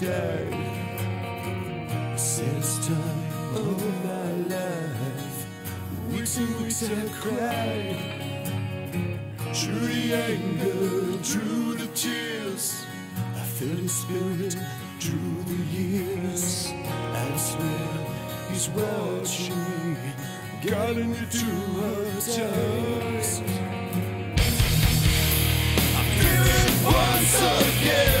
died. Since time of my life, weeks and weeks have cried. Through the anger, through the tears, I feel his spirit through the years. I swear he's watching me, guiding you to her times. I feel it once again.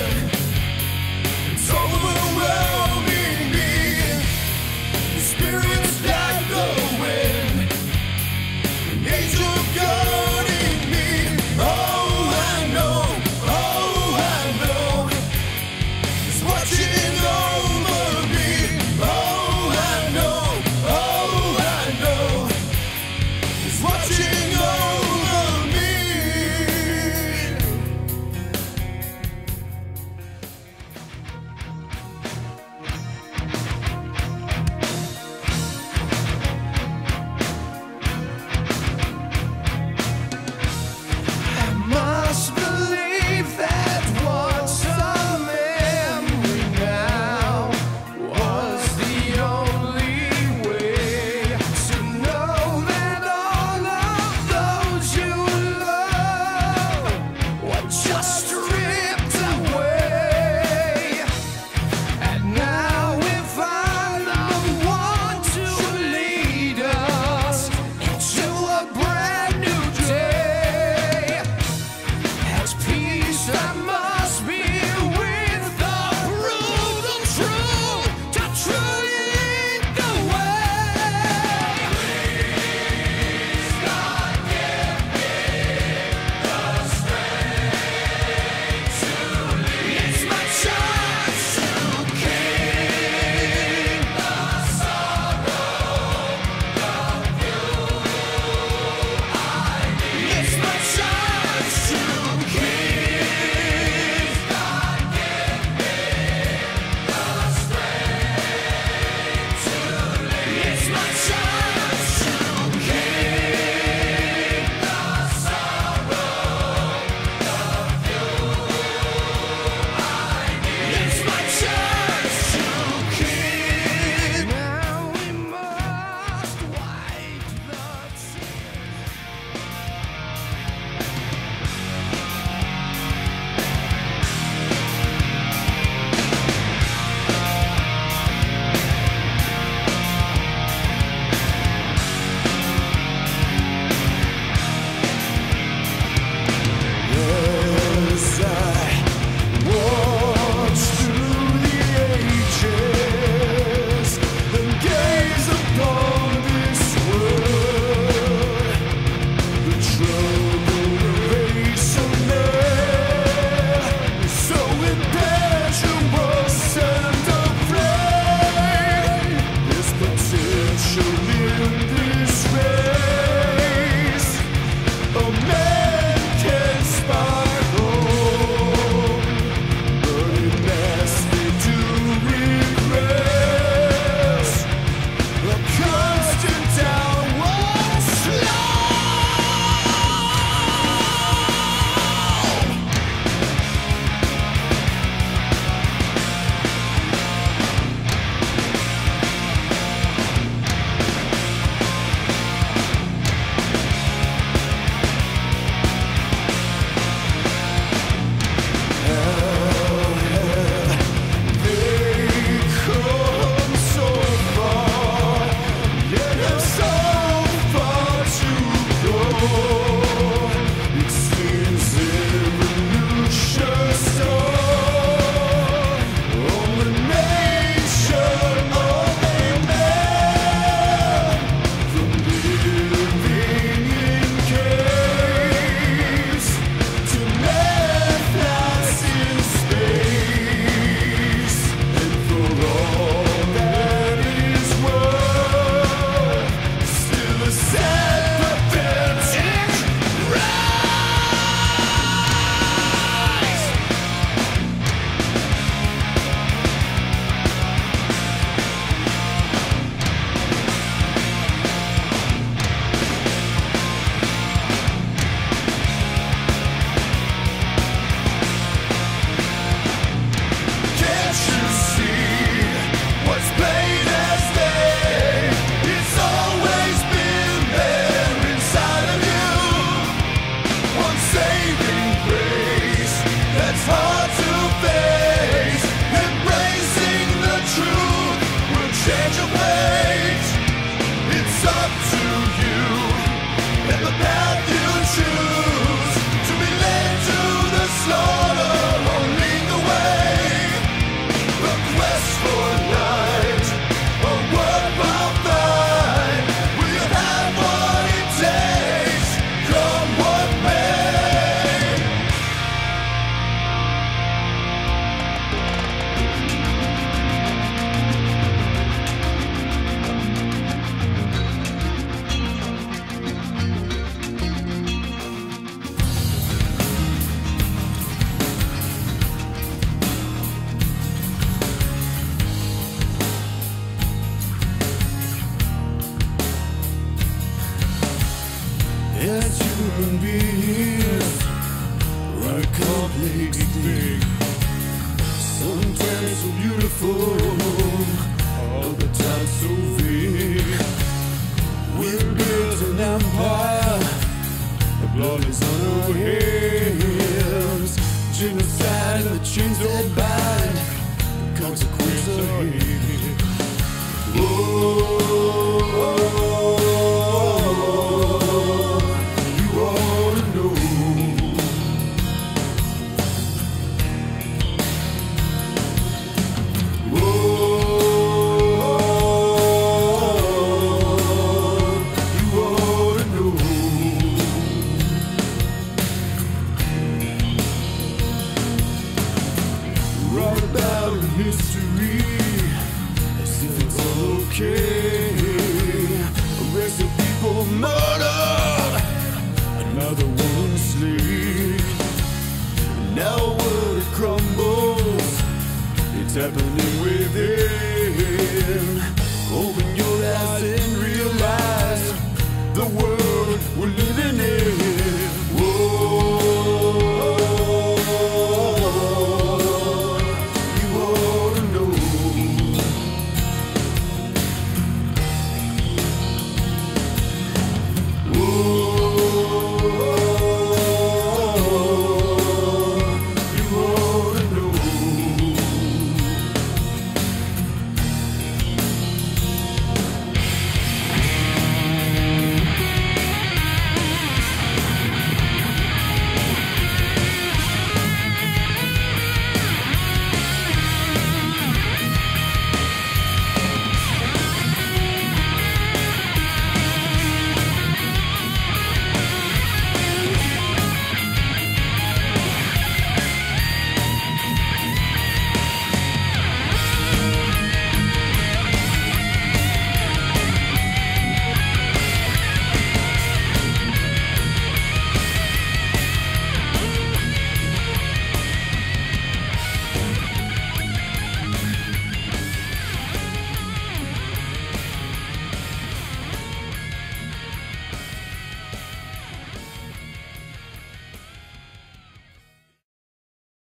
So